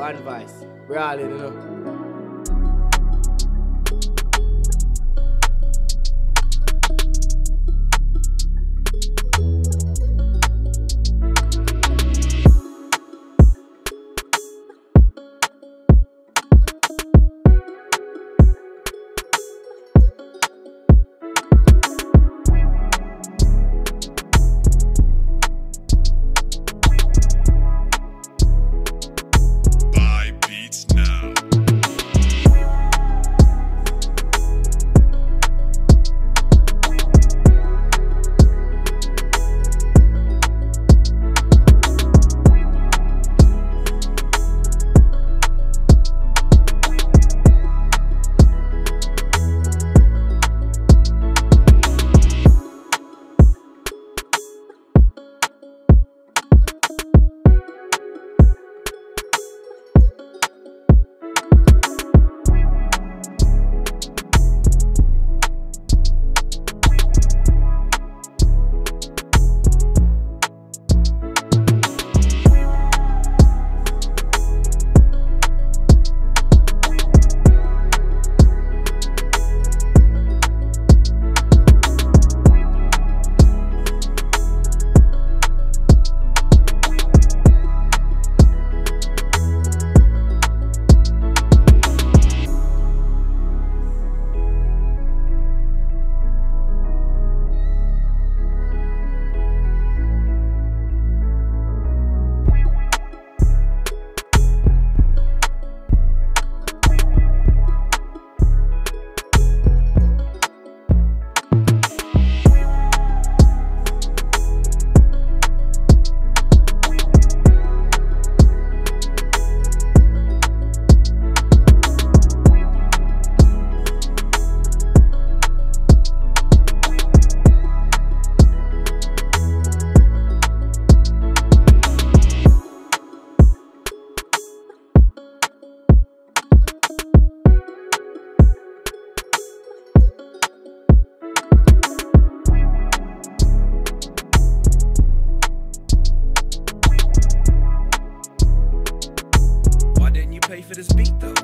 One voice. Brawling, you know. this beat though.